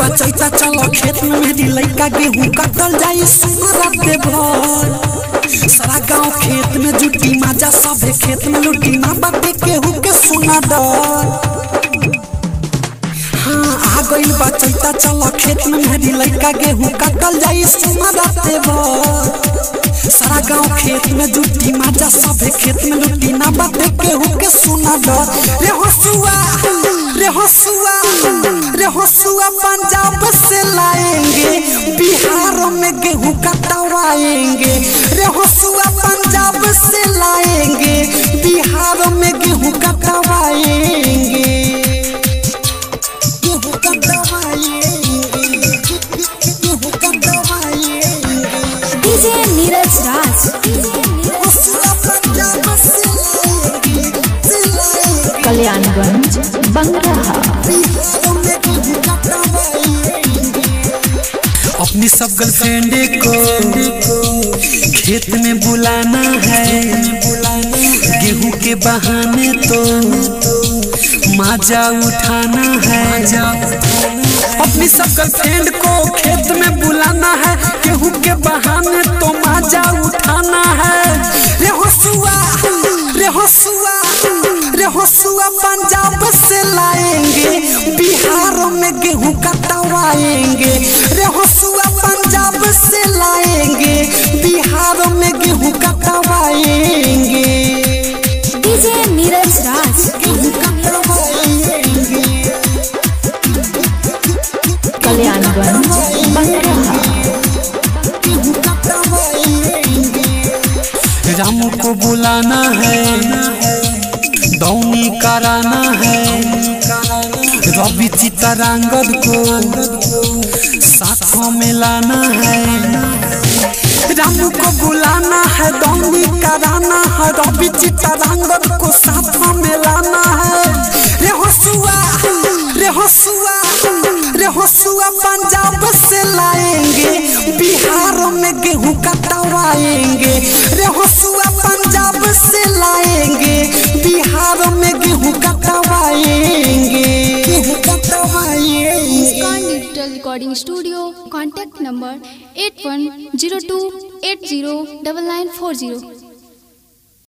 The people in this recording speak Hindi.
बचैता चलो खेत में मेरी लड़का गेहूँ कटल जाई राते भर सारा गांव खेत में जुटी माजा सभे खेत में लुटी ना बाटे केहू के सुना डर हाँ आ गई बचैता चलो खेत में मेरी लड़का गेहूँ कटल जाई राते भर सारा गांव खेत में जुटी माजा सभे खेत में लुटी ना बाटे केहू के सुना डर रे हसुआ रे हसुआ बसुआ पंजाब से लाएंगे बिहार में गेहूँ कटवाएंगे रे हसुआ पंजाब से लाएंगे बिहार में गेहूँ कटवाएंगे गेहूँ कल्याणगंज बंगला अपनी सब गर्लफ्रेंड को खेत में बुलाना है गेहूं के बहाने तो मजा उठाना है अपनी सब गर्लफ्रेंड को खेत में बुलाना है गेहूं के बहाने तो मजा उठाना है रे होसुआ रे होसुआ रे होसुआ पंजाब से लाएंगे बिहार में गेहूं कटवाएंगे कराना है रवि चितरांगद को साथों में लाना है रामू को बुलाना है दौड़ी कराना है रवि चितरांगद को साथों में लाना है रे होसुआ रे होसुआ रे होसुआ बन Recording Studio, contact number 8102809940.